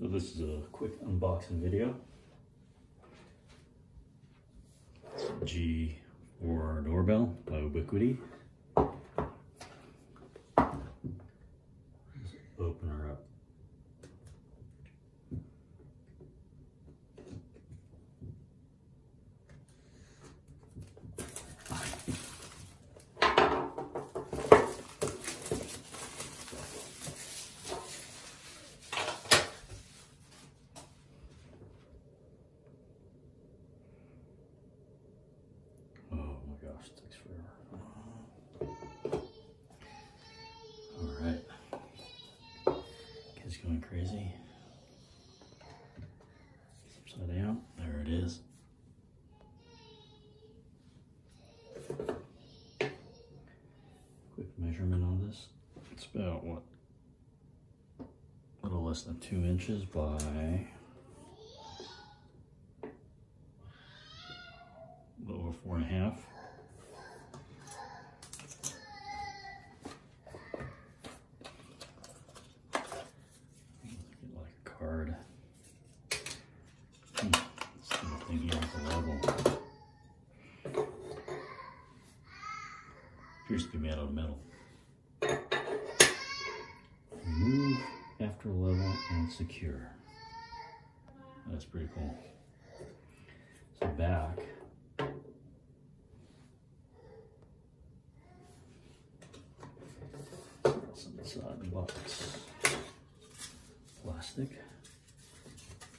So this is a quick unboxing video. G4 doorbell by Ubiquiti. open her up. Oh my gosh, it takes forever. All right. Kid's going crazy. Upside down. There it is. Quick measurement on this. It's about what? A little less than two inches by four and a half. Get like a card. Hmm, here with a logo. Appears to be made out of metal. Remove after level and secure. That's pretty cool. So back. What's inside the box? Plastic.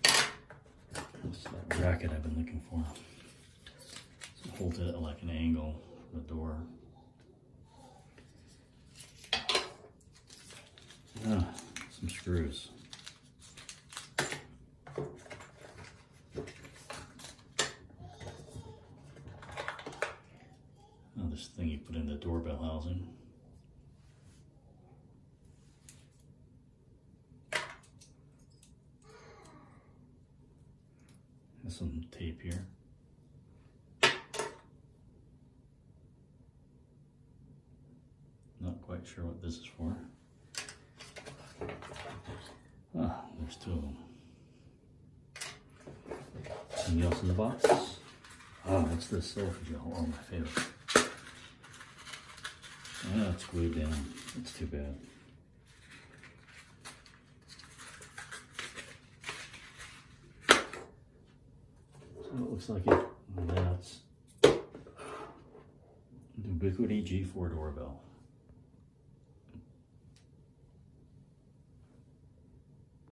That's that bracket I've been looking for. So hold it at like an angle for the door. Ah, some screws. Oh, this thing you put in the doorbell housing. Some tape here. Not quite sure what this is for. Ah, there's two of them. Something else in the box? Oh, it's the sulfur gel. Oh, my favorite. Ah, it's glued down. It's too bad. Looks like it. That's the Ubiquiti G4 doorbell.